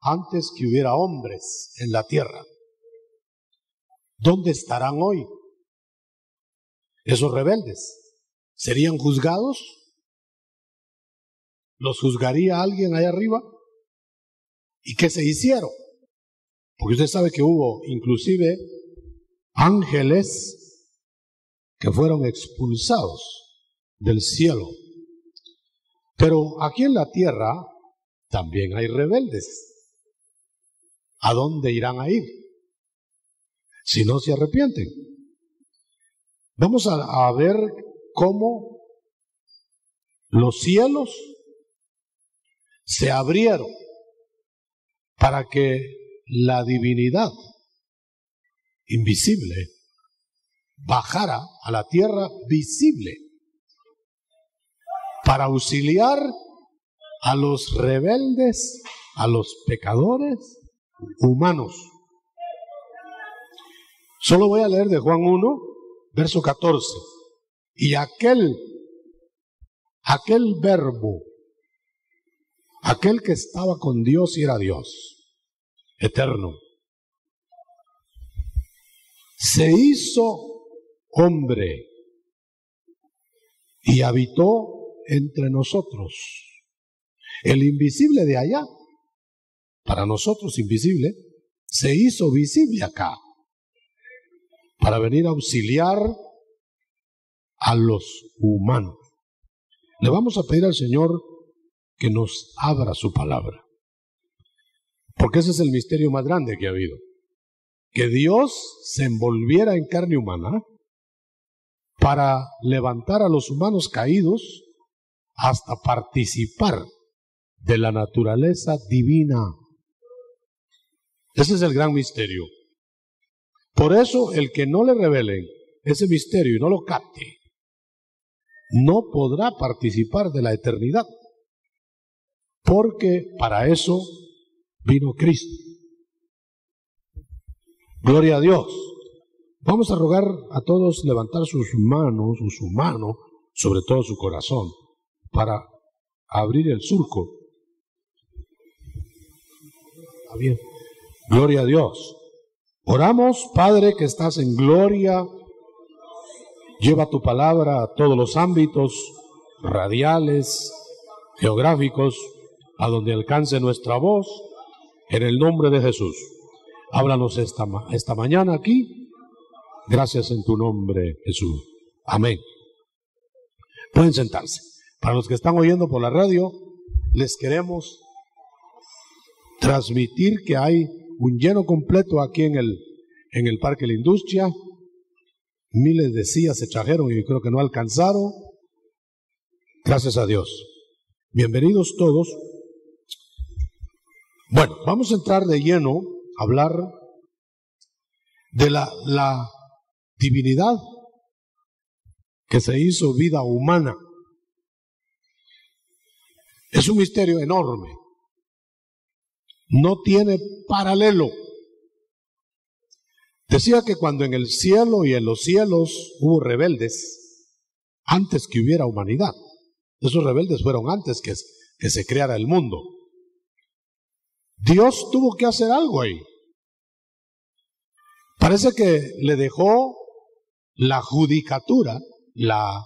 antes que hubiera hombres en la tierra. ¿Dónde estarán hoy esos rebeldes? ¿Serían juzgados? ¿Los juzgaría alguien ahí arriba? ¿Y qué se hicieron? Porque usted sabe que hubo inclusive ángeles que fueron expulsados del cielo. Pero aquí en la tierra también hay rebeldes. ¿A dónde irán a ir? Si no se arrepienten. Vamos a, a ver cómo los cielos se abrieron para que la divinidad invisible bajara a la tierra visible para auxiliar a los rebeldes, a los pecadores humanos. Solo voy a leer de Juan 1, verso 14. Y aquel, aquel verbo, aquel que estaba con Dios y era Dios, eterno, se hizo hombre y habitó entre nosotros. El invisible de allá, para nosotros invisible, se hizo visible acá, para venir a auxiliar a los humanos. Le vamos a pedir al Señor que nos abra su palabra, porque ese es el misterio más grande que ha habido que Dios se envolviera en carne humana para levantar a los humanos caídos hasta participar de la naturaleza divina. Ese es el gran misterio. Por eso el que no le revelen ese misterio y no lo capte, no podrá participar de la eternidad, porque para eso vino Cristo. Gloria a Dios. Vamos a rogar a todos levantar sus manos o su mano, sobre todo su corazón, para abrir el surco. Bien. Gloria a Dios. Oramos, Padre, que estás en gloria. Lleva tu palabra a todos los ámbitos radiales, geográficos, a donde alcance nuestra voz, en el nombre de Jesús. Háblanos esta, esta mañana aquí. Gracias en tu nombre, Jesús. Amén. Pueden sentarse. Para los que están oyendo por la radio, les queremos transmitir que hay un lleno completo aquí en el, en el Parque de la Industria. Miles de sillas se trajeron y creo que no alcanzaron. Gracias a Dios. Bienvenidos todos. Bueno, vamos a entrar de lleno hablar de la, la divinidad que se hizo vida humana. Es un misterio enorme. No tiene paralelo. Decía que cuando en el cielo y en los cielos hubo rebeldes, antes que hubiera humanidad, esos rebeldes fueron antes que, que se creara el mundo. Dios tuvo que hacer algo ahí. Parece que le dejó la judicatura, la,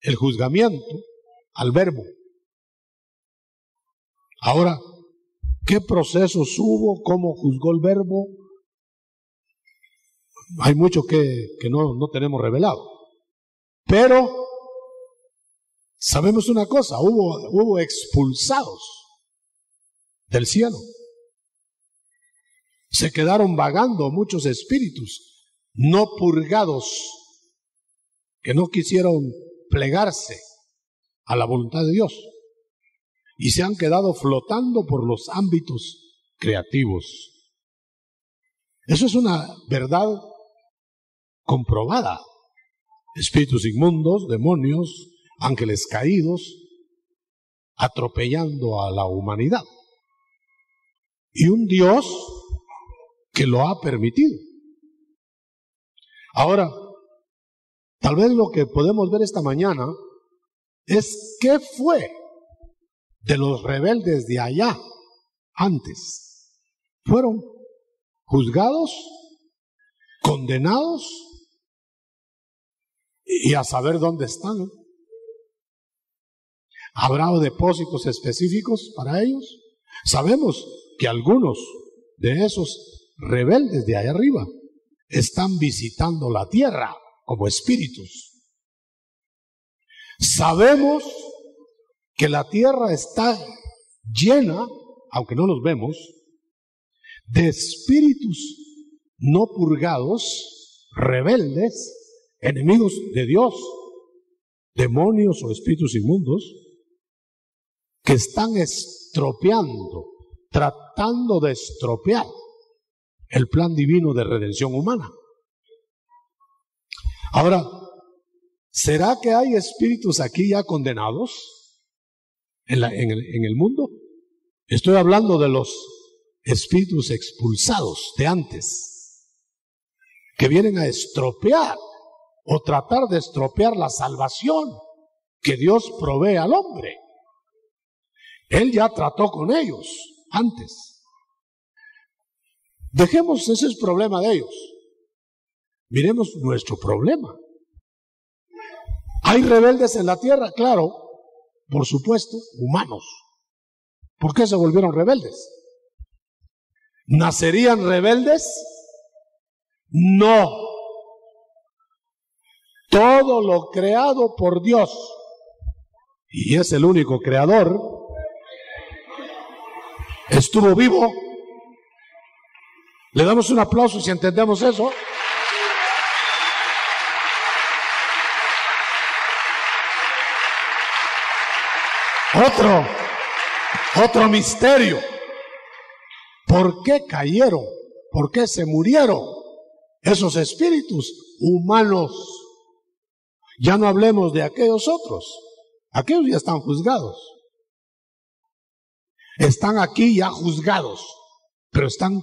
el juzgamiento al verbo. Ahora, ¿qué procesos hubo? ¿Cómo juzgó el verbo? Hay mucho que, que no, no tenemos revelado. Pero sabemos una cosa, hubo, hubo expulsados del cielo se quedaron vagando muchos espíritus no purgados que no quisieron plegarse a la voluntad de Dios y se han quedado flotando por los ámbitos creativos. Eso es una verdad comprobada. Espíritus inmundos, demonios, ángeles caídos, atropellando a la humanidad. Y un Dios que lo ha permitido. Ahora, tal vez lo que podemos ver esta mañana es qué fue de los rebeldes de allá antes. fueron juzgados, condenados y a saber dónde están. ¿Habrá depósitos específicos para ellos? Sabemos que algunos de esos rebeldes de allá arriba están visitando la tierra como espíritus. Sabemos que la tierra está llena, aunque no los vemos, de espíritus no purgados, rebeldes, enemigos de Dios, demonios o espíritus inmundos, que están estropeando, tratando de estropear el plan divino de redención humana. Ahora, ¿será que hay espíritus aquí ya condenados en, en, el, en el mundo? Estoy hablando de los espíritus expulsados de antes, que vienen a estropear o tratar de estropear la salvación que Dios provee al hombre. Él ya trató con ellos antes. Dejemos ese es problema de ellos. Miremos nuestro problema. Hay rebeldes en la tierra, claro, por supuesto, humanos. ¿Por qué se volvieron rebeldes? ¿Nacerían rebeldes? No. Todo lo creado por Dios, y es el único creador, estuvo vivo. Le damos un aplauso si entendemos eso. Otro, otro misterio. ¿Por qué cayeron? ¿Por qué se murieron esos espíritus humanos? Ya no hablemos de aquellos otros. Aquellos ya están juzgados. Están aquí ya juzgados, pero están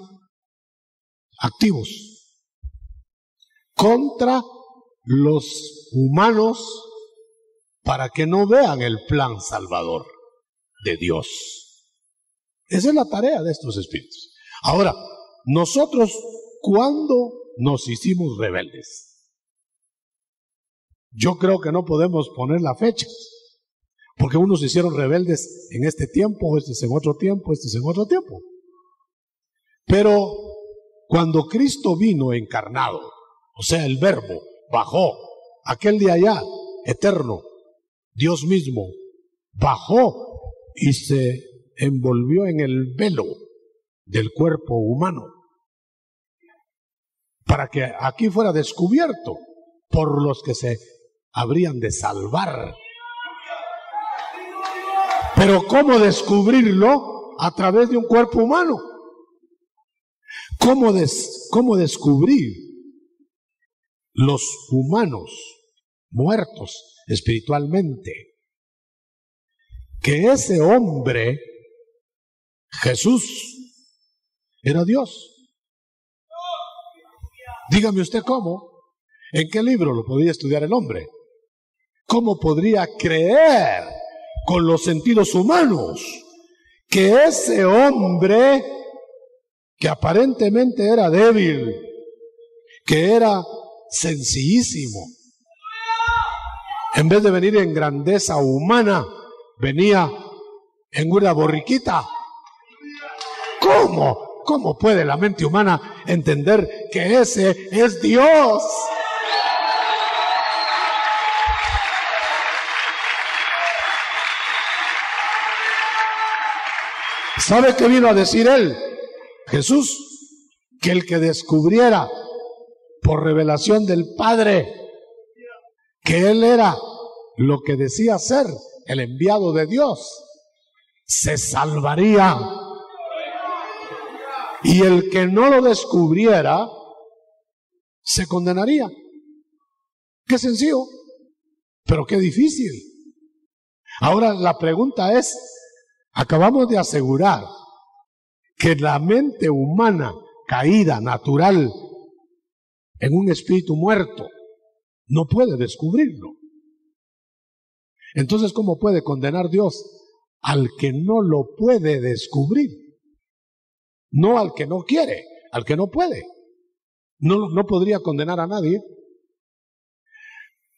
activos contra los humanos para que no vean el plan salvador de Dios. Esa es la tarea de estos espíritus. Ahora, nosotros, ¿cuándo nos hicimos rebeldes? Yo creo que no podemos poner la fecha, porque unos se hicieron rebeldes en este tiempo, este es en otro tiempo, este es en otro tiempo. Pero cuando Cristo vino encarnado, o sea, el verbo bajó, aquel de allá, eterno, Dios mismo bajó y se envolvió en el velo del cuerpo humano para que aquí fuera descubierto por los que se habrían de salvar. Pero ¿cómo descubrirlo? A través de un cuerpo humano. ¿Cómo, cómo descubrir los humanos muertos espiritualmente. Que ese hombre, Jesús, era Dios. Dígame usted cómo. ¿En qué libro lo podría estudiar el hombre? ¿Cómo podría creer con los sentidos humanos que ese hombre, que aparentemente era débil, que era sencillísimo, en vez de venir en grandeza humana, venía en una borriquita. ¿Cómo? ¿Cómo puede la mente humana entender que ese es Dios? ¿Sabe qué vino a decir él? Jesús, que el que descubriera por revelación del Padre que él era lo que decía ser el enviado de Dios, se salvaría. Y el que no lo descubriera, se condenaría. Qué sencillo, pero qué difícil. Ahora la pregunta es, acabamos de asegurar que la mente humana caída, natural, en un espíritu muerto, no puede descubrirlo. Entonces, ¿cómo puede condenar Dios al que no lo puede descubrir? no al que no quiere, al que no puede. No, no podría condenar a nadie.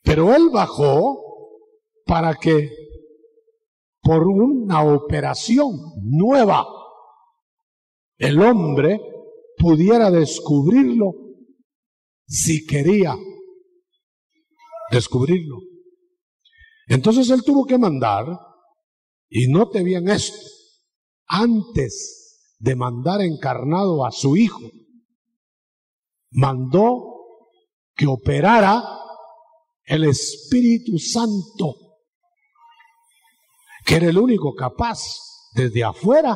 Pero Él bajó para que por una operación nueva el hombre pudiera descubrirlo si quería descubrirlo. Entonces él tuvo que mandar, y note bien esto, antes de mandar encarnado a su hijo, mandó que operara el Espíritu Santo, que era el único capaz desde afuera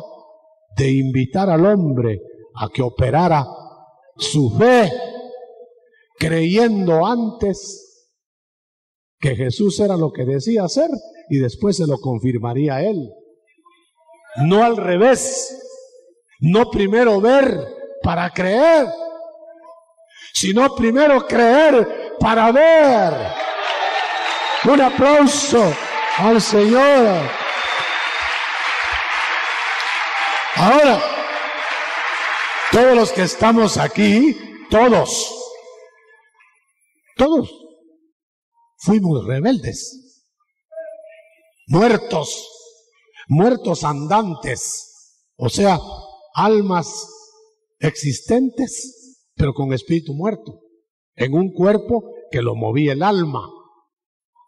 de invitar al hombre a que operara su fe, creyendo antes que Jesús era lo que decía ser y después se lo confirmaría él. No al revés, no primero ver para creer, sino primero creer para ver. Un aplauso al Señor. Ahora, todos los que estamos aquí, todos, todos fuimos rebeldes, muertos, muertos andantes, o sea, almas existentes, pero con espíritu muerto, en un cuerpo que lo movía el alma,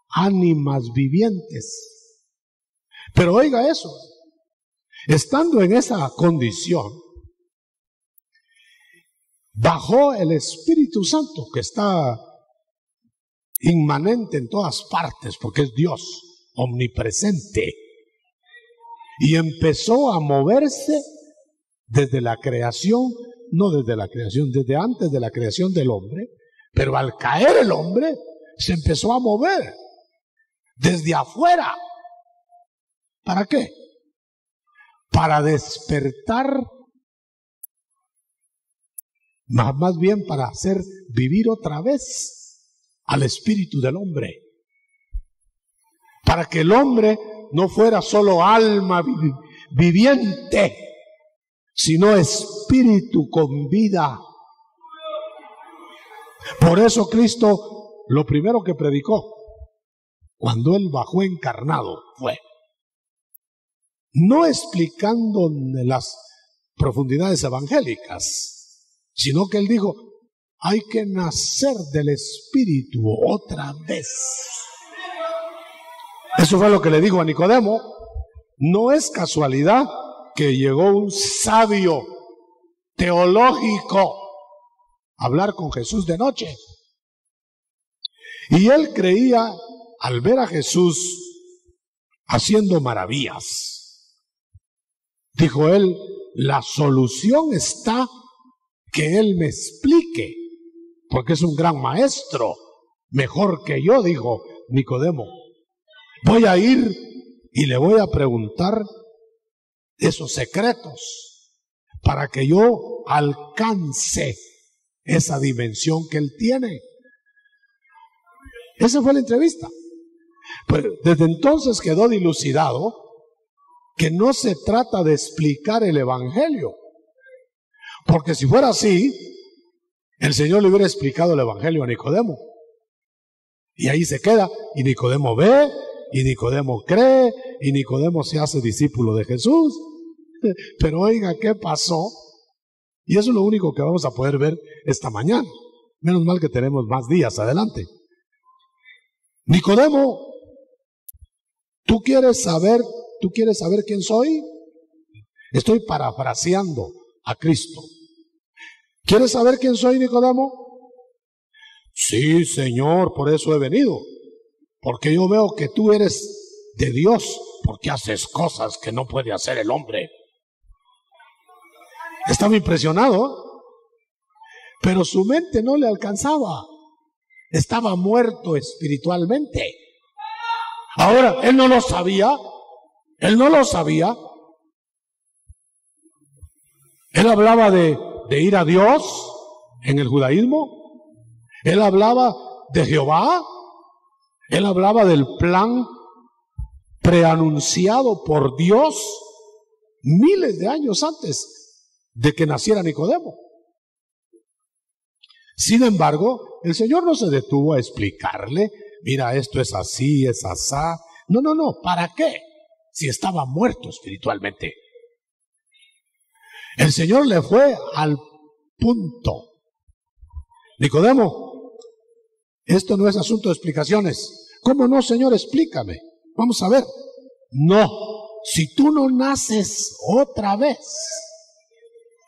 ánimas vivientes. Pero oiga eso, estando en esa condición, bajó el Espíritu Santo que está inmanente en todas partes porque es Dios omnipresente y empezó a moverse desde la creación, no desde la creación, desde antes de la creación del hombre, pero al caer el hombre se empezó a mover desde afuera. ¿Para qué? Para despertar más, bien para hacer vivir otra vez al espíritu del hombre. Para que el hombre no fuera solo alma viviente, sino espíritu con vida. Por eso Cristo lo primero que predicó cuando Él bajó encarnado fue, no explicando las profundidades evangélicas, sino que él dijo, hay que nacer del Espíritu otra vez. Eso fue lo que le dijo a Nicodemo. No es casualidad que llegó un sabio teológico a hablar con Jesús de noche. Y él creía, al ver a Jesús haciendo maravillas, dijo él, la solución está que Él me explique, porque es un gran maestro, mejor que yo, dijo Nicodemo. Voy a ir y le voy a preguntar esos secretos para que yo alcance esa dimensión que Él tiene. Esa fue la entrevista. Pero desde entonces quedó dilucidado que no se trata de explicar el Evangelio, porque si fuera así, el Señor le hubiera explicado el Evangelio a Nicodemo. Y ahí se queda, y Nicodemo ve, y Nicodemo cree, y Nicodemo se hace discípulo de Jesús. Pero oiga, ¿qué pasó? Y eso es lo único que vamos a poder ver esta mañana. Menos mal que tenemos más días adelante. Nicodemo, ¿tú quieres saber, tú quieres saber quién soy? Estoy parafraseando a Cristo. ¿Quieres saber quién soy, Nicodemo? Sí, Señor, por eso he venido. Porque yo veo que tú eres de Dios, porque haces cosas que no puede hacer el hombre. Estaba impresionado, pero su mente no le alcanzaba. Estaba muerto espiritualmente. Ahora, él no lo sabía, él no lo sabía. Él hablaba de de ir a Dios en el judaísmo. Él hablaba de Jehová. Él hablaba del plan preanunciado por Dios miles de años antes de que naciera Nicodemo. Sin embargo, el Señor no se detuvo a explicarle, mira, esto es así, es asá. No, no, no, ¿para qué? Si estaba muerto espiritualmente. El Señor le fue al punto. Nicodemo, esto no es asunto de explicaciones. ¿Cómo no, Señor? Explícame. Vamos a ver. No, si tú no naces otra vez,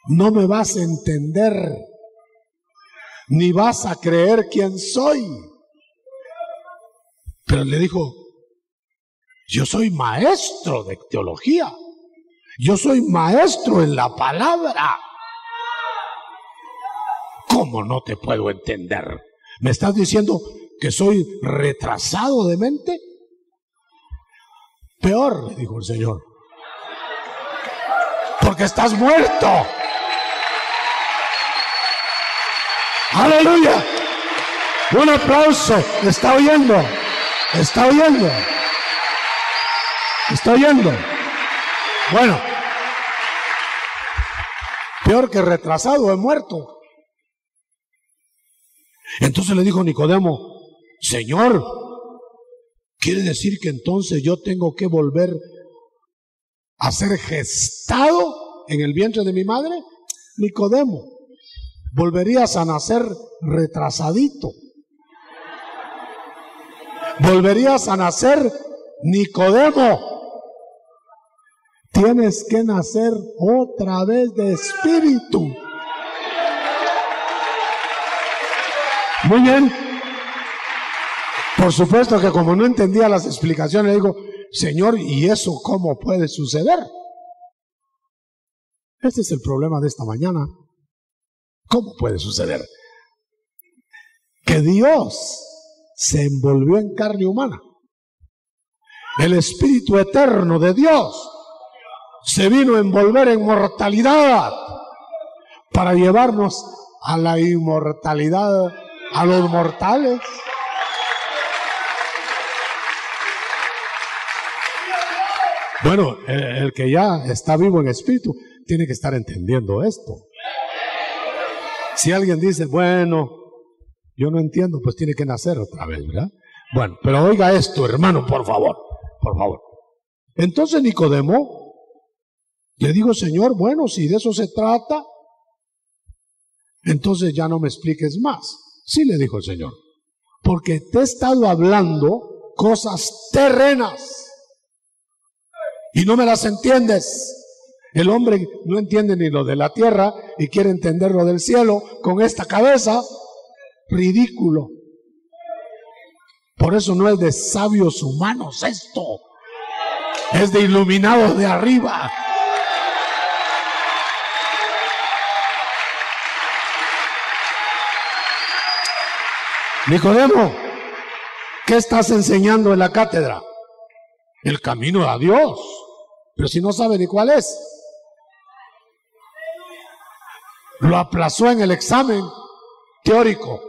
no me vas a entender, ni vas a creer quién soy. Pero le dijo, yo soy maestro de teología, yo soy maestro en la palabra. ¿Cómo no te puedo entender? ¿Me estás diciendo que soy retrasado de mente? Peor, dijo el Señor. Porque estás muerto. Aleluya. Un aplauso. ¿Está oyendo? ¿Está oyendo? ¿Está oyendo? Bueno. Peor que retrasado, he muerto. Entonces le dijo Nicodemo, Señor, ¿quiere decir que entonces yo tengo que volver a ser gestado en el vientre de mi madre? Nicodemo, volverías a nacer retrasadito. Volverías a nacer Nicodemo. Tienes que nacer otra vez de espíritu. Muy bien. Por supuesto que como no entendía las explicaciones, digo, Señor, ¿y eso cómo puede suceder? Este es el problema de esta mañana. ¿Cómo puede suceder? Que Dios se envolvió en carne humana. El Espíritu Eterno de Dios se vino a envolver en mortalidad para llevarnos a la inmortalidad a los mortales. Bueno, el, que ya está vivo en espíritu tiene que estar entendiendo esto. Si alguien dice, bueno, yo no entiendo, pues tiene que nacer otra vez, ¿verdad? Bueno, pero oiga esto, hermano, por favor, por favor. Entonces Nicodemo le digo, Señor, bueno, si de eso se trata, entonces ya no me expliques más. Sí, le dijo el Señor, porque te he estado hablando cosas terrenas y no me las entiendes. El hombre no entiende ni lo de la tierra y quiere entender lo del cielo con esta cabeza. Ridículo. Por eso no es de sabios humanos esto. Es de iluminados de arriba. Nicodemo, ¿qué estás enseñando en la cátedra? El camino a Dios. Pero si no sabe ni cuál es. Lo aplazó en el examen teórico.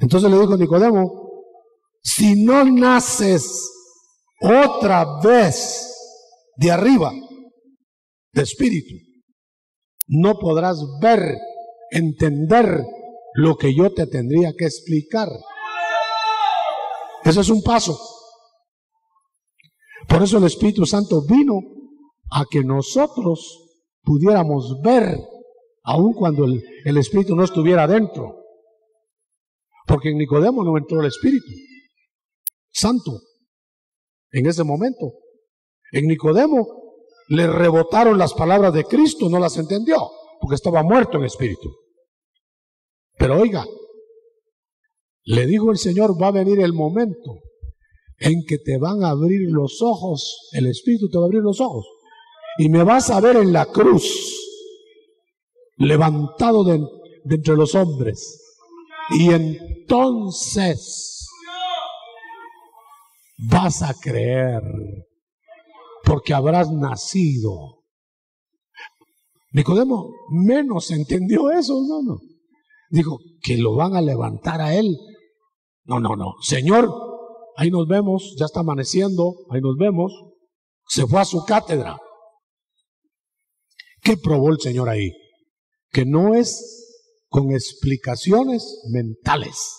Entonces le dijo Nicodemo, si no naces otra vez de arriba, de espíritu, no podrás ver, entender lo que yo te tendría que explicar. Ese es un paso. Por eso el Espíritu Santo vino a que nosotros pudiéramos ver, aun cuando el, el Espíritu no estuviera dentro. Porque en Nicodemo no entró el Espíritu Santo en ese momento. En Nicodemo le rebotaron las palabras de Cristo, no las entendió, porque estaba muerto en espíritu. Pero oiga, le dijo el Señor, va a venir el momento en que te van a abrir los ojos, el Espíritu te va a abrir los ojos, y me vas a ver en la cruz, levantado de, entre los hombres. Y entonces vas a creer, porque habrás nacido. Nicodemo menos entendió eso, no, no. Dijo, que lo van a levantar a él. No, no, no. Señor, ahí nos vemos, ya está amaneciendo, ahí nos vemos. Se fue a su cátedra. ¿Qué probó el Señor ahí? Que no es con explicaciones mentales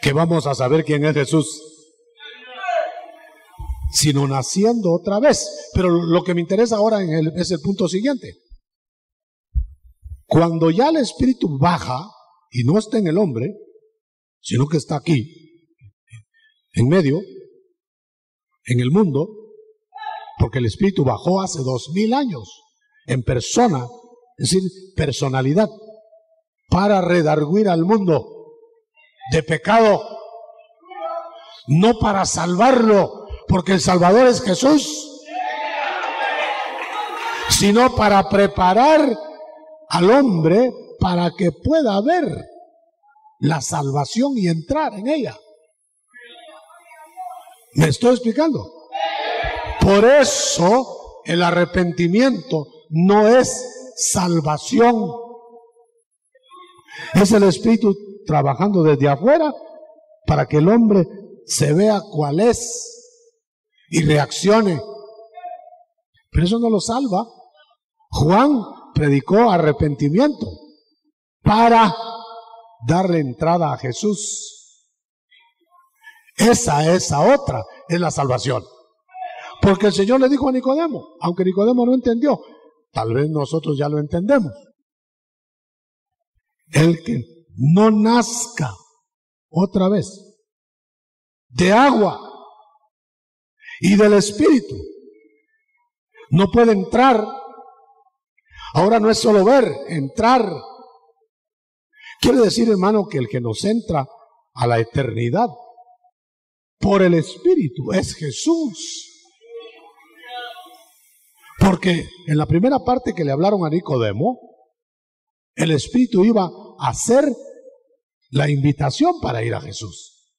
que vamos a saber quién es Jesús, sino naciendo otra vez. Pero lo que me interesa ahora es el punto siguiente. Cuando ya el espíritu baja y no está en el hombre, sino que está aquí, en medio, en el mundo, porque el espíritu bajó hace dos mil años en persona, es decir, personalidad, para redarguir al mundo de pecado, no para salvarlo, porque el Salvador es Jesús, sino para preparar al hombre para que pueda ver la salvación y entrar en ella. ¿Me estoy explicando? Por eso el arrepentimiento no es salvación. Es el Espíritu trabajando desde afuera para que el hombre se vea cuál es y reaccione. Pero eso no lo salva. Juan predicó arrepentimiento para darle entrada a Jesús. Esa, esa otra es la salvación. Porque el Señor le dijo a Nicodemo, aunque Nicodemo no entendió, tal vez nosotros ya lo entendemos. El que no nazca otra vez de agua y del Espíritu no puede entrar Ahora no es solo ver, entrar. Quiere decir, hermano, que el que nos entra a la eternidad por el Espíritu es Jesús. Porque en la primera parte que le hablaron a Nicodemo, el Espíritu iba a hacer la invitación para ir a Jesús.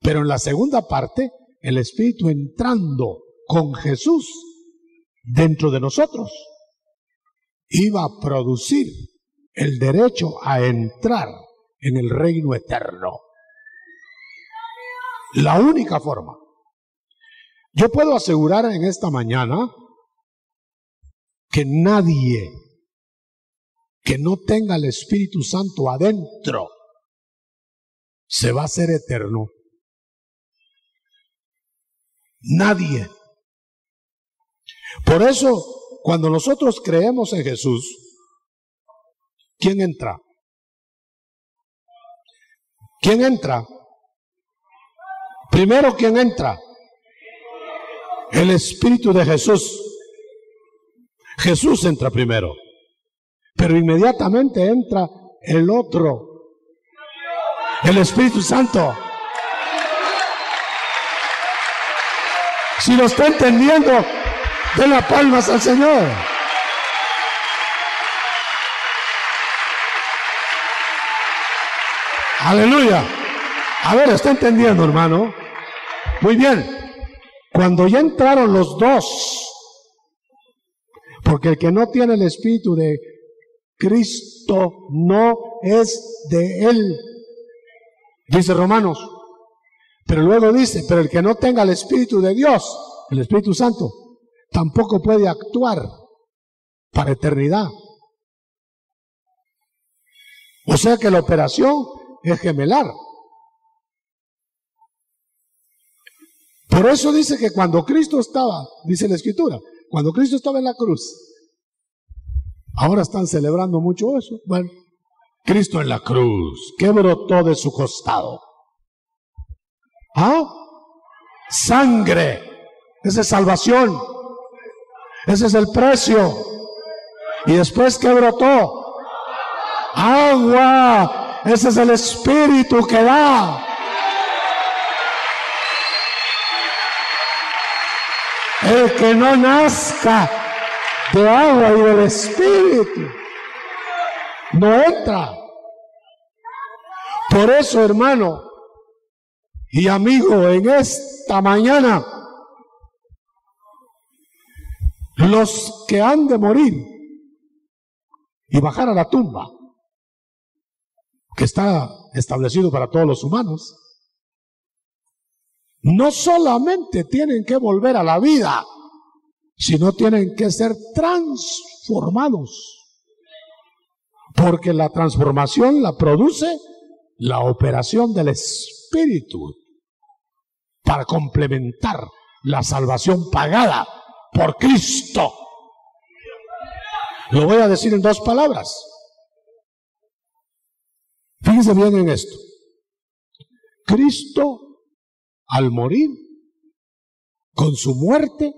Pero en la segunda parte, el Espíritu entrando con Jesús dentro de nosotros iba a producir el derecho a entrar en el reino eterno. La única forma. Yo puedo asegurar en esta mañana que nadie que no tenga el Espíritu Santo adentro se va a hacer eterno. Nadie. Por eso cuando nosotros creemos en Jesús, ¿quién entra? ¿Quién entra? Primero, ¿quién entra? El Espíritu de Jesús. Jesús entra primero, pero inmediatamente entra el otro, el Espíritu Santo. Si lo está entendiendo, de las palmas al Señor. Aleluya. A ver, ¿está entendiendo, hermano? Muy bien. Cuando ya entraron los dos, porque el que no tiene el espíritu de Cristo no es de él, dice Romanos. Pero luego dice, pero el que no tenga el espíritu de Dios, el Espíritu Santo, tampoco puede actuar para eternidad. O sea que la operación es gemelar. Por eso dice que cuando Cristo estaba, dice la Escritura, cuando Cristo estaba en la cruz, ahora están celebrando mucho eso. Bueno, Cristo en la cruz, ¿qué brotó de su costado? ¿Ah? Sangre, esa es salvación. Ese es el precio. Y después que brotó agua. Ese es el espíritu que da. El que no nazca de agua y del espíritu no entra. Por eso, hermano y amigo, en esta mañana los que han de morir y bajar a la tumba, que está establecido para todos los humanos, no solamente tienen que volver a la vida, sino tienen que ser transformados. Porque la transformación la produce la operación del Espíritu para complementar la salvación pagada por Cristo. Lo voy a decir en dos palabras. Fíjense bien en esto. Cristo, al morir, con su muerte,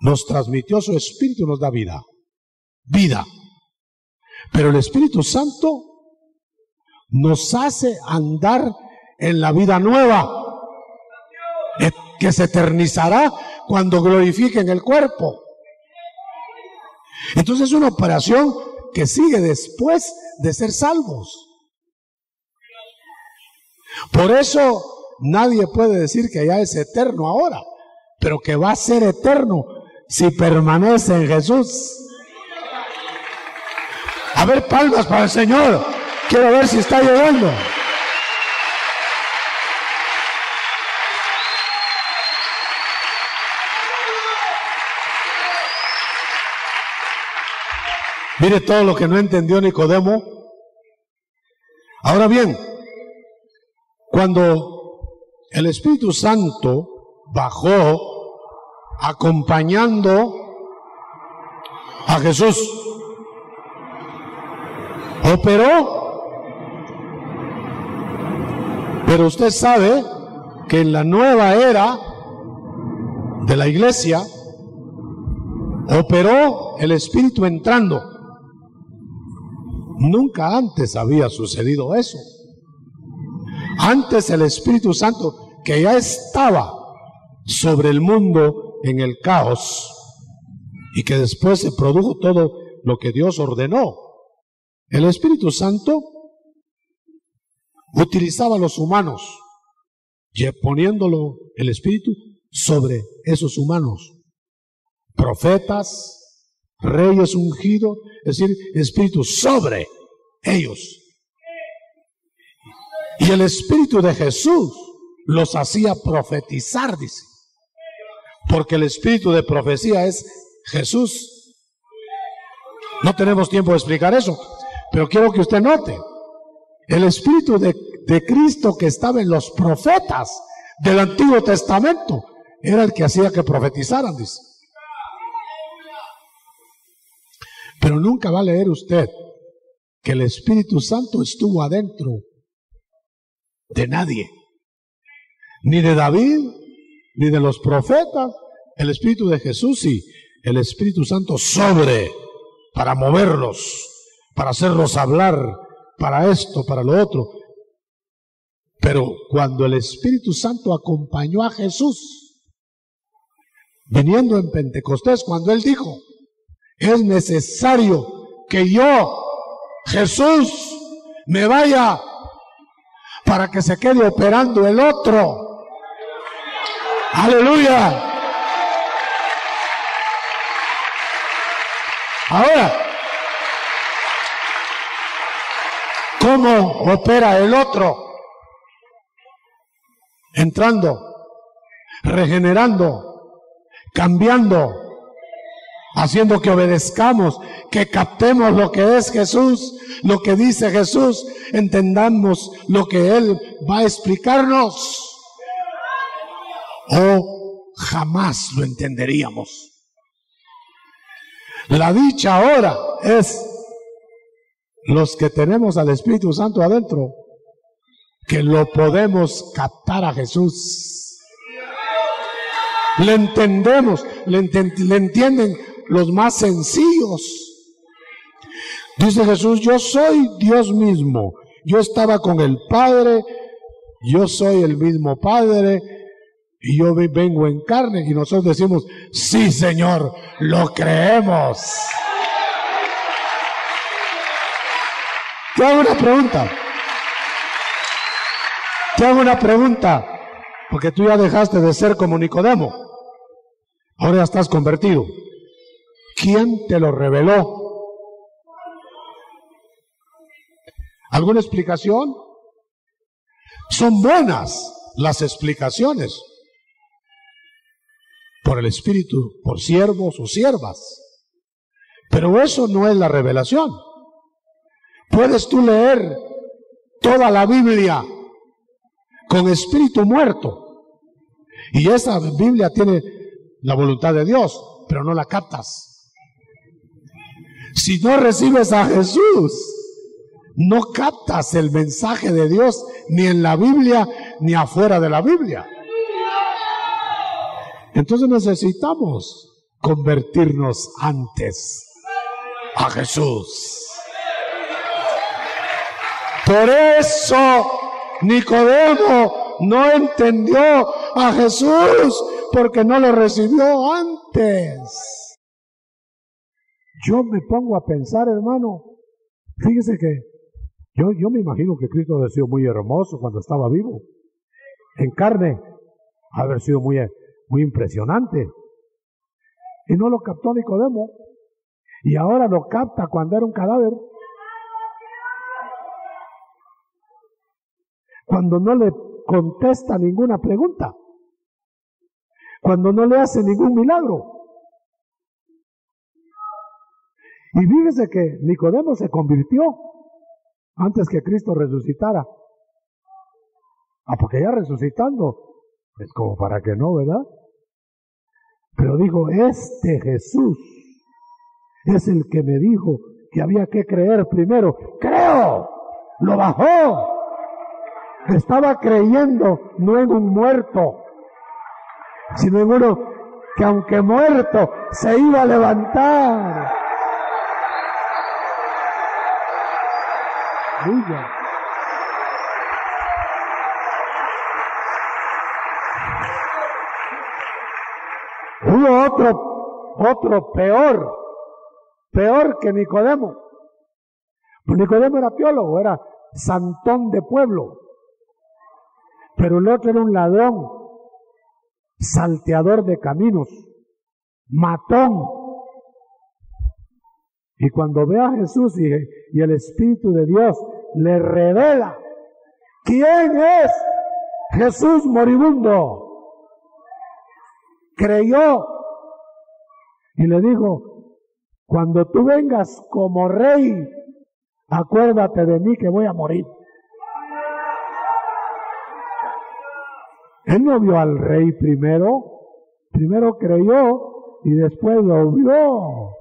nos transmitió su espíritu, nos da vida. Vida. Pero el Espíritu Santo nos hace andar en la vida nueva, que se eternizará cuando glorifiquen el cuerpo. Entonces es una operación que sigue después de ser salvos. Por eso nadie puede decir que ya es eterno ahora, pero que va a ser eterno si permanece en Jesús. A ver, palmas para el Señor. Quiero ver si está llegando. Mire todo lo que no entendió Nicodemo. Ahora bien, cuando el Espíritu Santo bajó acompañando a Jesús, operó Pero usted sabe que en la nueva era de la iglesia operó el Espíritu entrando. Nunca antes había sucedido eso. Antes el Espíritu Santo, que ya estaba sobre el mundo en el caos y que después se produjo todo lo que Dios ordenó. El Espíritu Santo utilizaba a los humanos, poniéndolo el Espíritu sobre esos humanos. Profetas, reyes ungidos, es decir, Espíritu sobre ellos. Y el Espíritu de Jesús los hacía profetizar, dice. Porque el Espíritu de profecía es Jesús. No tenemos tiempo de explicar eso, pero quiero que usted note el Espíritu de, Cristo que estaba en los profetas del Antiguo Testamento era el que hacía que profetizaran, dice. Pero nunca va a leer usted que el Espíritu Santo estuvo adentro de nadie, ni de David, ni de los profetas, el Espíritu de Jesús y el Espíritu Santo sobre para moverlos, para hacerlos hablar, para esto, para lo otro. Pero cuando el Espíritu Santo acompañó a Jesús, viniendo en Pentecostés, cuando Él dijo, es necesario que yo, Jesús, me vaya para que se quede operando el otro. Aleluya. Ahora, cómo opera el otro. Entrando, regenerando, cambiando, haciendo que obedezcamos, que captemos lo que es Jesús, lo que dice Jesús, entendamos lo que Él va a explicarnos. O jamás lo entenderíamos. La dicha ahora es los que tenemos al Espíritu Santo adentro, que lo podemos captar a Jesús. Le entendemos, le, entienden los más sencillos. Dice Jesús, yo soy Dios mismo. Yo estaba con el Padre, yo soy el mismo Padre, y yo vengo en carne. Y nosotros decimos, sí Señor, lo creemos. Te hago una pregunta. Te hago una pregunta. Porque tú ya dejaste de ser como Nicodemo. Ahora ya estás convertido. ¿Quién te lo reveló? ¿Alguna explicación? Son buenas las explicaciones. por el Espíritu, por siervos o siervas. Pero eso no es la revelación. Puedes tú leer toda la Biblia con espíritu muerto. Y esa Biblia tiene la voluntad de Dios, pero no la captas. Si no recibes a Jesús, no captas el mensaje de Dios ni en la Biblia ni afuera de la Biblia. Entonces necesitamos convertirnos antes a Jesús. Por eso Nicodemo no entendió a Jesús porque no lo recibió antes. Yo me pongo a pensar, hermano, fíjese que yo, yo me imagino que Cristo había sido muy hermoso cuando estaba vivo. En carne, haber sido muy, muy impresionante. Y no lo captó Nicodemo. Y ahora lo capta cuando era un cadáver. Cuando no le contesta ninguna pregunta. Cuando no le hace ningún milagro. Y fíjese que Nicodemo se convirtió antes que Cristo resucitara. Ah, porque ya resucitando, pues como para que no, ¿verdad? Pero dijo, este Jesús es el que me dijo que había que creer primero. Creo, lo bajó. Estaba creyendo no en un muerto, sino en uno que aunque muerto se iba a levantar. Hubo otro, otro peor, peor que Nicodemo. Pues Nicodemo era teólogo, era santón de pueblo. Pero el otro era un ladrón, salteador de caminos, matón. Y cuando ve a Jesús y, y el Espíritu de Dios le revela quién es Jesús moribundo. Creyó y le dijo, cuando tú vengas como rey, acuérdate de mí que voy a morir. Él no vio al rey primero, primero creyó y después lo vio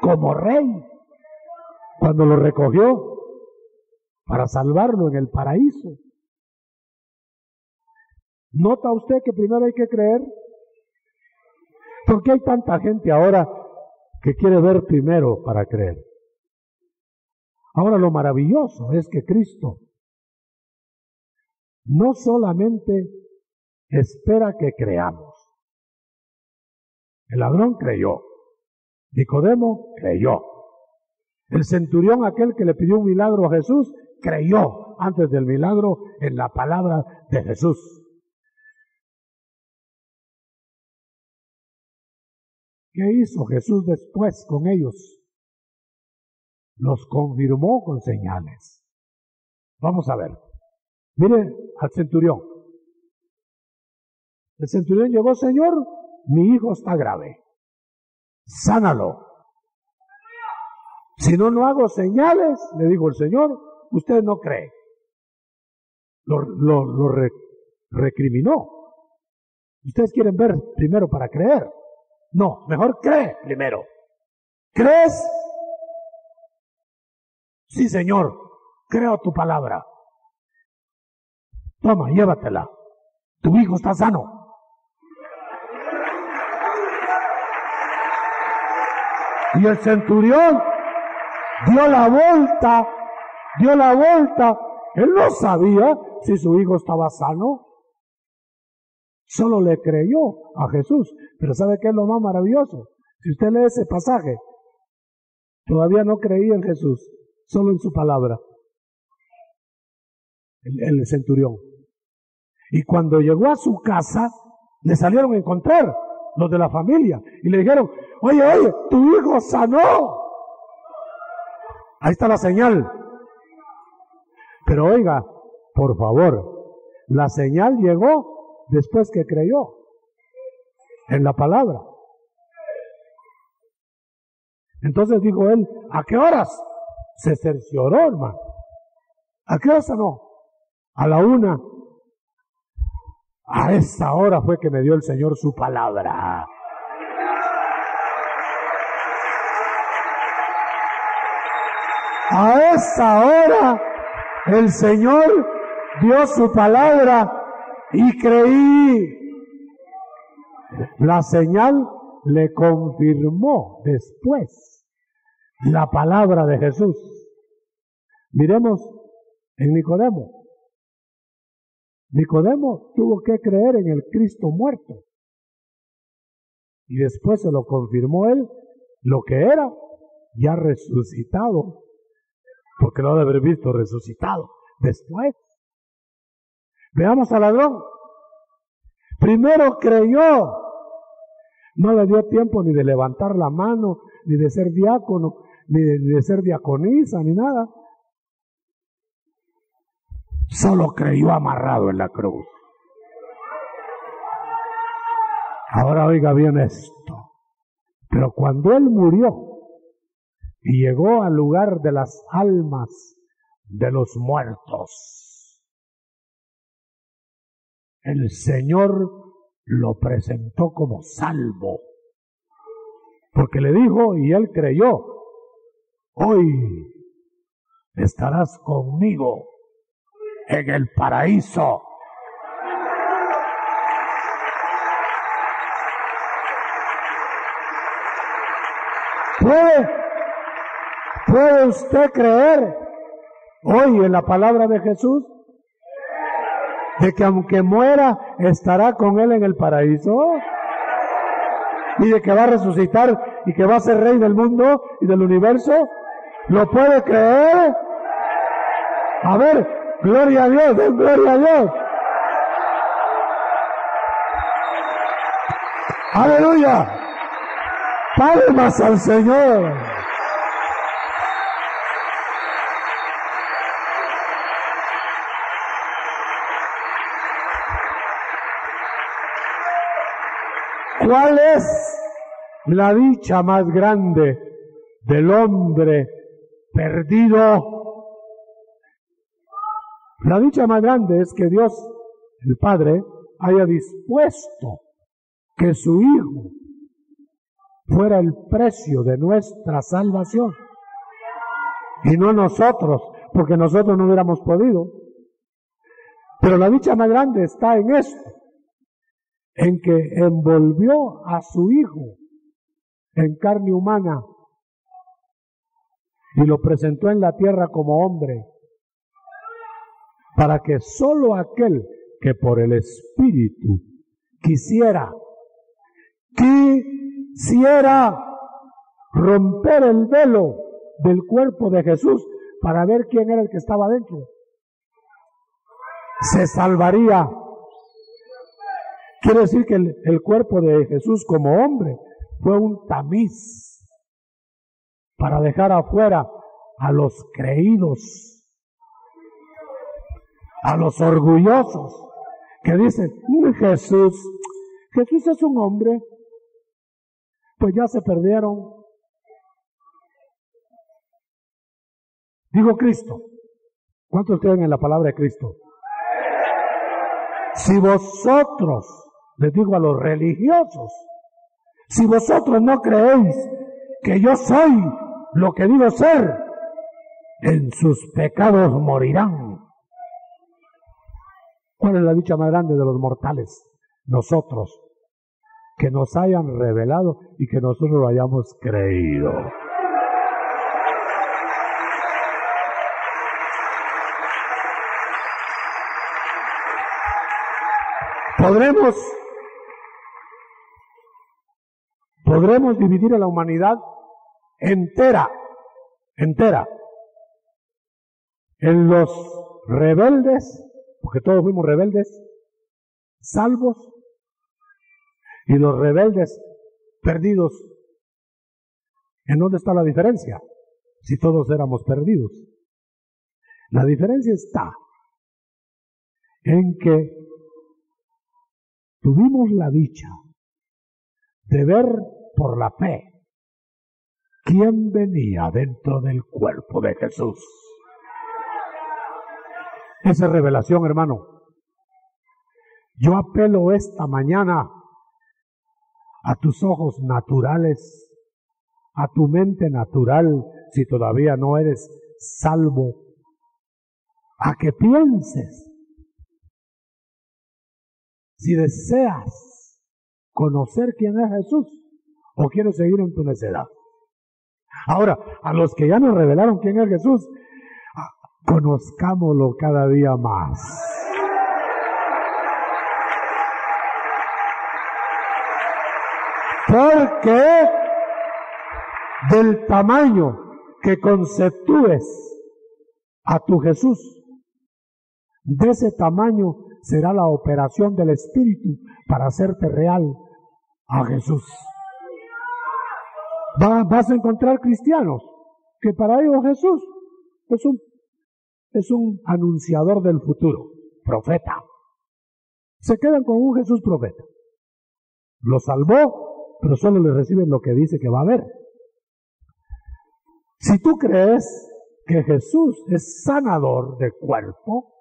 como rey cuando lo recogió para salvarlo en el paraíso. ¿Nota usted que primero hay que creer? ¿Por qué hay tanta gente ahora que quiere ver primero para creer? Ahora lo maravilloso es que Cristo no solamente espera que creamos. El ladrón creyó. Nicodemo creyó. El centurión, aquel que le pidió un milagro a Jesús, creyó antes del milagro en la palabra de Jesús. ¿Qué hizo Jesús después con ellos? Los confirmó con señales. Vamos a ver. Mire al centurión. El centurión llegó, Señor, mi hijo está grave. Sánalo. Si no, no hago señales, le dijo el Señor, usted no cree. Lo, recriminó. Ustedes quieren ver primero para creer. No, mejor cree primero. ¿Crees? Sí, Señor, creo tu palabra. Toma, llévatela. Tu hijo está sano. Y el centurión dio la vuelta dio la vuelta. Él no sabía si su hijo estaba sano. Solo le creyó a Jesús. Pero ¿sabe qué es lo más maravilloso? Si usted lee ese pasaje, todavía no creía en Jesús, solo en su palabra. El, el centurión. Y cuando llegó a su casa, le salieron a encontrar los de la familia y le dijeron, oye, oye, tu hijo sanó. Ahí está la señal. Pero oiga, por favor, la señal llegó después que creyó. en la palabra. Entonces dijo él, ¿a qué horas? Se cercioró, hermano. ¿A qué horas no? A la una. A esa hora fue que me dio el Señor su palabra. A esa hora el Señor dio su palabra y creí. La señal le confirmó después la palabra de Jesús. Miremos en Nicodemo. Nicodemo tuvo que creer en el Cristo muerto. Y después se lo confirmó él lo que era ya resucitado. Porque lo debe haber visto resucitado después. Veamos al ladrón. Primero creyó. No le dio tiempo ni de levantar la mano, ni de ser diácono, ni de, ser diaconisa, ni nada. Solo creyó amarrado en la cruz. Ahora oiga bien esto. Pero cuando él murió y llegó al lugar de las almas de los muertos, el Señor lo presentó como salvo. Porque le dijo y él creyó, hoy estarás conmigo en el paraíso. ¿Puede, ¿Puede usted creer hoy en la palabra de Jesús? de que aunque muera, estará con Él en el paraíso. Y de que va a resucitar y que va a ser rey del mundo y del universo. ¿Lo puede creer? A ver, gloria a Dios, den gloria a Dios. Aleluya. Palmas al Señor. ¿Cuál es la dicha más grande del hombre perdido? La dicha más grande es que Dios, el Padre, haya dispuesto que su Hijo fuera el precio de nuestra salvación. Y no nosotros, porque nosotros no hubiéramos podido. Pero la dicha más grande está en esto, en que envolvió a su Hijo en carne humana y lo presentó en la tierra como hombre, para que sólo aquel que por el Espíritu quisiera, quisiera romper el velo del cuerpo de Jesús para ver quién era el que estaba dentro, se salvaría Quiere decir que el, cuerpo de Jesús como hombre fue un tamiz para dejar afuera a los creídos, a los orgullosos, que dicen, mm, Jesús, Jesús es un hombre, pues ya se perdieron. Digo Cristo. ¿Cuántos creen en la palabra de Cristo? Si vosotros les digo a los religiosos, si vosotros no creéis que yo soy lo que digo ser, en sus pecados morirán. ¿Cuál es la dicha más grande de los mortales? Nosotros, que nos hayan revelado y que nosotros lo hayamos creído. Podremos podremos dividir a la humanidad entera, entera, en los rebeldes, porque todos fuimos rebeldes, salvos, y los rebeldes perdidos. ¿En dónde está la diferencia? Si todos éramos perdidos. La diferencia está en que tuvimos la dicha de ver por la fe quién venía dentro del cuerpo de Jesús. Esa es revelación, hermano. Yo apelo esta mañana a tus ojos naturales, a tu mente natural, si todavía no eres salvo, a que pienses si deseas conocer quién es Jesús o quieres seguir en tu necedad. Ahora, a los que ya nos revelaron quién es Jesús, conozcámoslo cada día más. Porque del tamaño que conceptúes a tu Jesús, de ese tamaño será la operación del Espíritu para hacerte real a Jesús. Vas a encontrar cristianos que para ellos Jesús es un, es un anunciador del futuro, profeta. Se quedan con un Jesús profeta. Lo salvó, pero solo le reciben lo que dice que va a haber. Si tú crees que Jesús es sanador de cuerpo,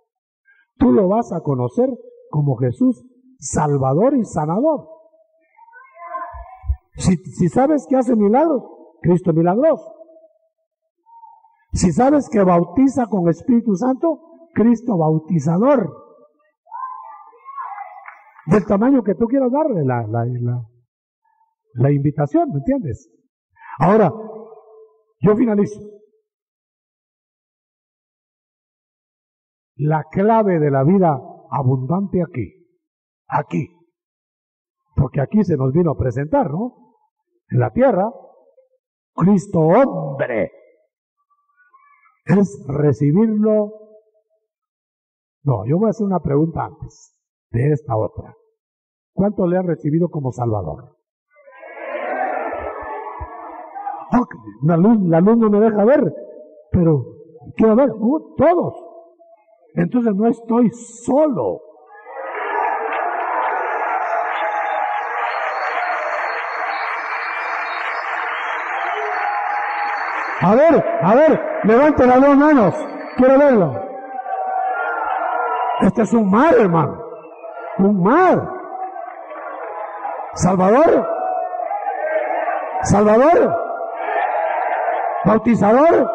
tú lo vas a conocer como Jesús salvador y sanador. Si, sabes que hace milagros, Cristo milagroso. Si sabes que bautiza con Espíritu Santo, Cristo bautizador. Del tamaño que tú quieras darle la, la, la, la invitación, ¿me entiendes? Ahora, yo finalizo. La clave de la vida abundante aquí, aquí, porque aquí se nos vino a presentar, ¿no? En la tierra, Cristo hombre, es recibirlo. No, yo voy a hacer una pregunta antes de esta otra. ¿Cuánto le han recibido como Salvador? la, luz, la luz no me deja ver, pero quiero ver, uh, todos. Entonces no estoy solo. A ver, a ver, levanten las dos manos. Quiero verlo. Este es un mar, hermano. Un mar. Salvador. Salvador bautizador,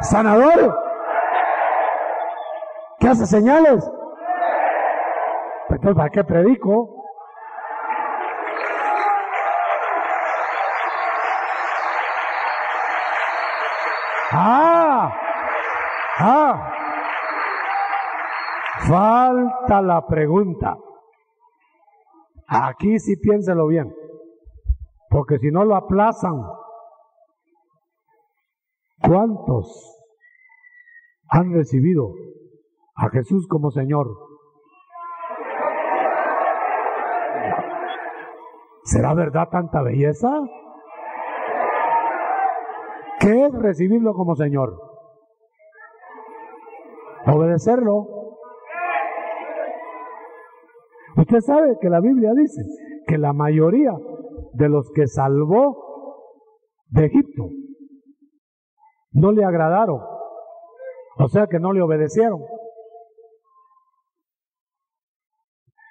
sanador, ¿Qué hace señales. Entonces, ¿para qué predico? Ah, ah, la pregunta. Aquí sí piénselo bien, porque si no lo aplazan, ¿Cuántos han recibido a Jesús como Señor? ¿Será verdad tanta belleza? ¿Qué es recibirlo como Señor? Obedecerlo. Usted sabe que la Biblia dice que la mayoría de los que salvó de Egipto no le agradaron. O sea que no le obedecieron.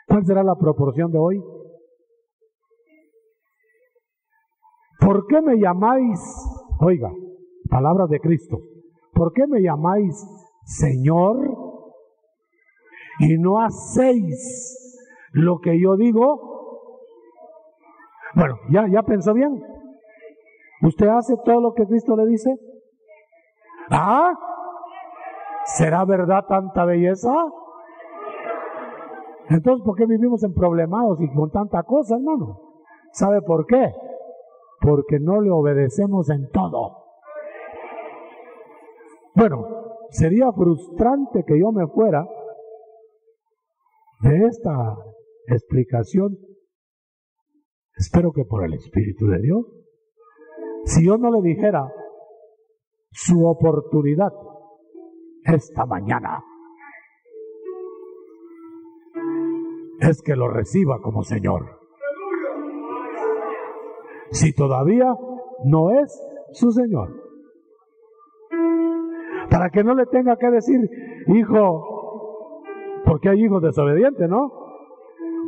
¿Cuál será la proporción de hoy? ¿Por qué me llamáis, oiga, palabras de Cristo, ¿por qué me llamáis Señor y no hacéis lo que yo digo? Bueno, ya, ya pensó bien. ¿Usted hace todo lo que Cristo le dice? ¿Ah? ¿Será verdad tanta belleza? Entonces, ¿por qué vivimos en problemados y con tanta cosa, hermano? ¿Sabe por qué? Porque no le obedecemos en todo. Bueno, sería frustrante que yo me fuera de esta explicación. Espero que por el Espíritu de Dios. Si yo no le dijera, su oportunidad esta mañana es que lo reciba como Señor. si todavía no es su Señor. Para que no le tenga que decir, hijo, porque hay hijos desobedientes, ¿no?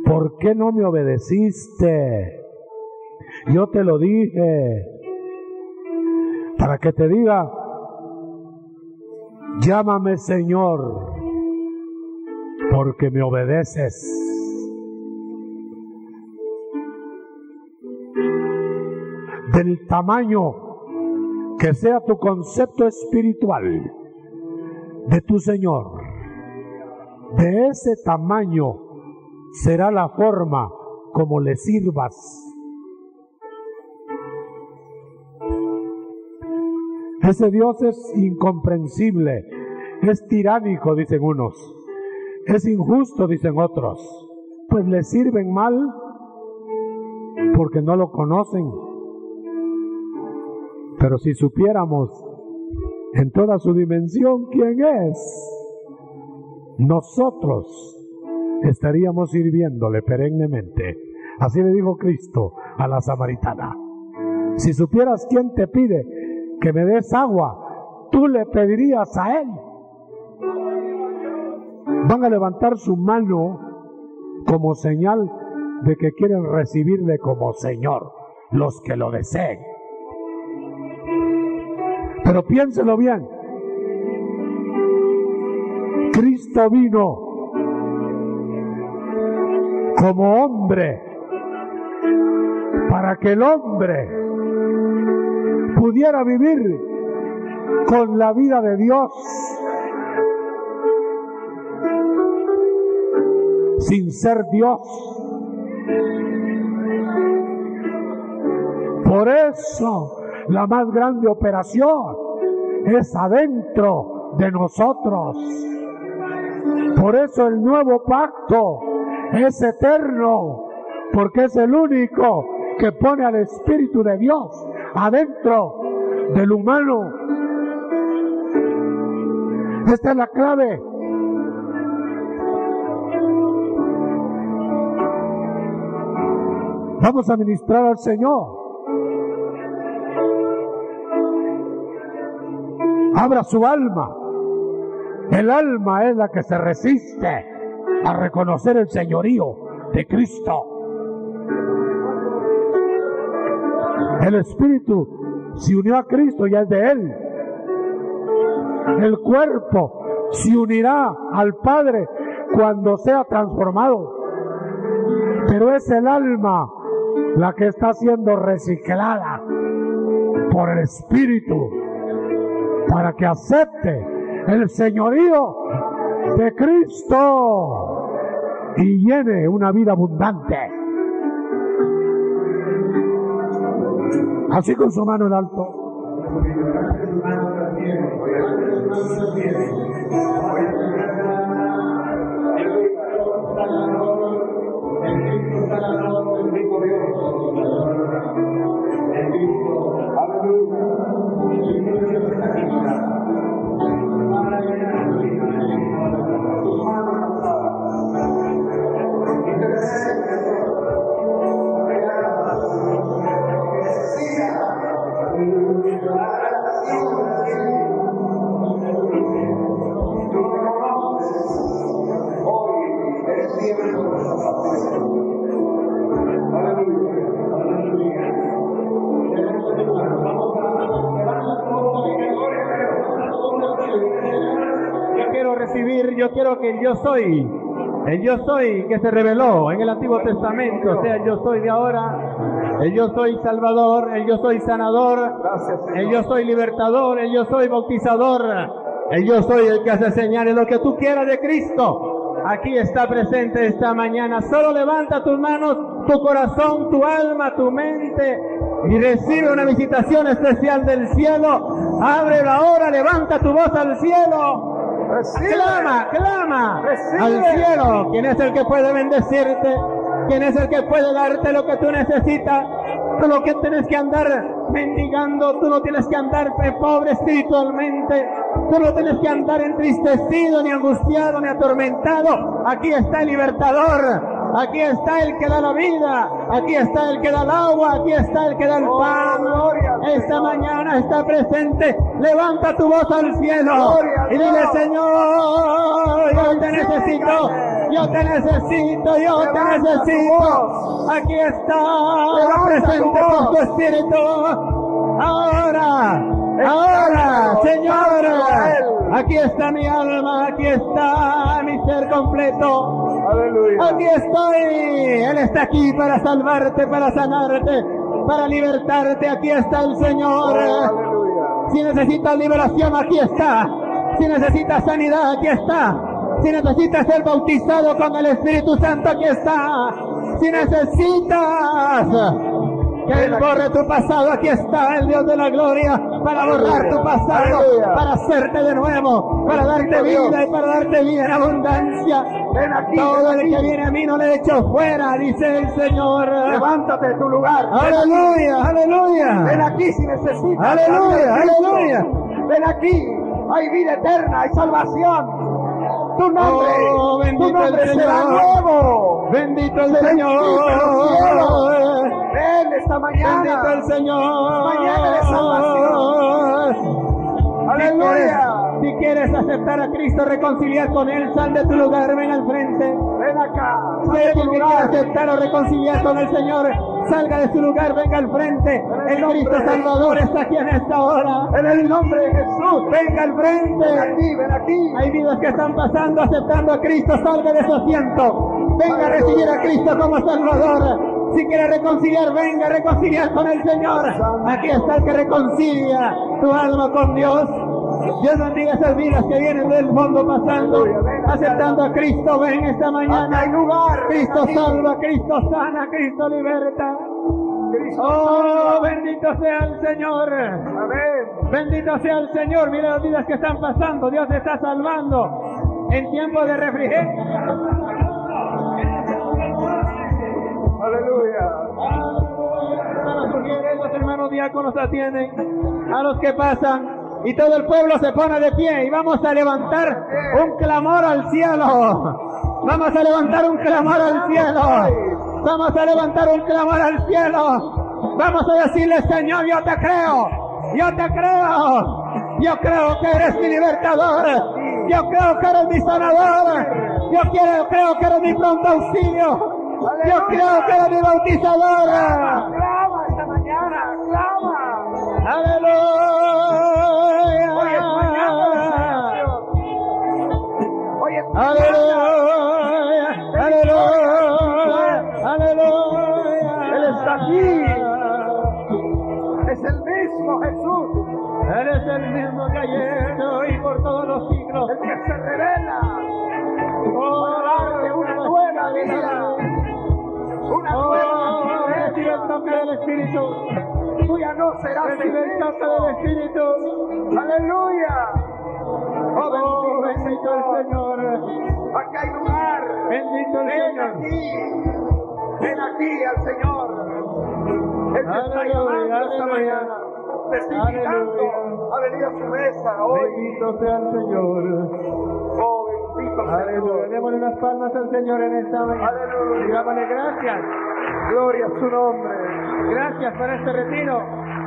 ¿Por qué no me obedeciste? Yo te lo dije. Para que te diga, llámame Señor, porque me obedeces. del tamaño que sea tu concepto espiritual de tu Señor. De ese tamaño será la forma como le sirvas. Ese Dios es incomprensible, es tiránico, dicen unos, es injusto, dicen otros, pues le sirven mal porque no lo conocen pero si supiéramos en toda su dimensión quién es, nosotros estaríamos sirviéndole perennemente. Así le dijo Cristo a la samaritana. Si supieras quién te pide que me des agua, tú le pedirías a él. Van a levantar su mano como señal de que quieren recibirle como Señor los que lo deseen. Pero piénselo bien. Cristo vino como hombre para que el hombre pudiera vivir con la vida de Dios sin ser Dios. Por eso la más grande operación es adentro de nosotros. Por eso el nuevo pacto es eterno, porque es el único que pone al Espíritu de Dios adentro del humano. Esta es la clave. Vamos a ministrar al Señor. abra su alma. El alma es la que se resiste a reconocer el señorío de Cristo. El espíritu se unió a Cristo y es de Él. El cuerpo se unirá al Padre cuando sea transformado. Pero es el alma la que está siendo reciclada por el espíritu para que acepte el señorío de Cristo y lleve una vida abundante. Así con su mano en alto. Yo quiero que el yo soy, el yo soy que se reveló en el Antiguo Testamento, sea el yo soy de ahora, el yo soy salvador, el yo soy sanador, el yo soy libertador, el yo soy bautizador, el yo soy el que hace señales, lo que tú quieras de Cristo. Aquí está presente esta mañana. Solo levanta tus manos, tu corazón, tu alma, tu mente y recibe una visitación especial del cielo. Abre la hora, levanta tu voz al cielo. Clama, clama al cielo. ¿Quién es el que puede bendecirte? ¿Quién es el que puede darte lo que tú necesitas? Tú lo que tienes que andar mendigando, tú no tienes que andar pobre espiritualmente, tú no tienes que andar entristecido, ni angustiado, ni atormentado. Aquí está el libertador. Aquí está el que da la vida. Aquí está el que da el agua. Aquí está el que da el Oh, pan. Esta mañana está presente. Levanta tu voz al cielo y dile. Señor, yo te necesito. Yo te necesito, yo te necesito. Aquí está presente con tu espíritu. Ahora, ahora, Señor, aquí está mi alma, aquí está mi ser completo. Aleluya. Aquí estoy. Él está aquí para salvarte, para sanarte, para libertarte. Aquí está el Señor. Aleluya. Si necesitas liberación, aquí está. Si necesitas sanidad, aquí está. Si necesitas ser bautizado con el Espíritu Santo, aquí está. Si necesitas que Él borre tu pasado, aquí está el Dios de la gloria para borrar tu pasado, Aleluya. para hacerte de nuevo, para darte vida y para darte vida en abundancia. Ven aquí, Todo el que viene a mí no le echo fuera, dice el Señor. Levántate de tu lugar. Ven Aleluya, Ven aleluya. aquí si necesitas. Aleluya, aleluya. Ven aquí. Hay vida eterna, hay salvación. Tu nombre, Oh, tu bendito nombre será nuevo. Bendito el Se Señor. Ven esta mañana. Bendito el Señor. Mañana de salvación. Aleluya. Si quieres aceptar a Cristo, reconciliar con Él, sal de tu lugar, ven al frente. Ven acá. Si alguien que quiere aceptar o reconciliar con el Señor, salga de su lugar, venga al frente. El Cristo Salvador está aquí en esta hora. En el nombre de Jesús. Venga al Ven frente. aquí, ven aquí. Hay vidas que están pasando aceptando a Cristo, salga de su asiento. Venga a recibir a Cristo como Salvador. Si quiere reconciliar, venga a reconciliar con el Señor. Aquí está el que reconcilia tu alma con Dios. Dios bendiga esas vidas que vienen del fondo pasando, aceptando a Cristo. Ven esta Acá hay mañana. lugar. Cristo salva, Cristo sana, Cristo liberta. Oh, bendito sea el Señor. Amén. Bendito sea el Señor, mira las vidas que están pasando, Dios te está salvando. En tiempo de refrigerio. Aleluya. Los hermanos diáconos atienden a los que pasan y todo el pueblo se pone de pie y vamos a levantar un clamor al cielo. Vamos a levantar un clamor al cielo. Vamos a levantar un clamor al cielo. Vamos a decirle, Señor, yo te creo. Yo te creo. Yo creo que eres mi libertador. Yo creo que eres mi sanador. Yo quiero, creo que eres mi pronto auxilio. Yo creo que eres mi bautizador. Clama esta mañana. Clama. Hoy es mañana Aleluya. Hoy es mañana. Aleluya. Aleluya. Aleluya. Él está aquí. Es el mismo Jesús. Eres el mismo que ayer, hoy y por todos los siglos. El que se revela. Oh, darte una nueva vida. El toque del Espíritu. Tú ya no el el toque del. Espíritu. Aleluya. Oh, Oh, bendito el Señor. Aquí hay lugar. Bendito el Ven Señor. aquí. Ven aquí al Señor. Él te está llamando esta mañana. Te está invitando Aleluya. a venir a su mesa hoy. Bendito sea el Señor. Oh, bendito Aleluya. Señor. Démosle unas palmas al Señor en esta mañana. Aleluya. Digámosle gracias. Gloria a su nombre. Gracias por este retiro.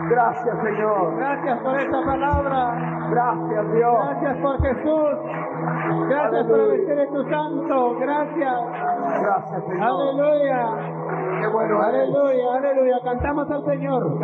Gracias, Señor. Gracias por esta palabra. Gracias, Dios. Gracias por Jesús. Gracias por el Espíritu Santo. Gracias. Gracias, Señor. Aleluya. Qué bueno. Aleluya. Aleluya. Cantamos al Señor.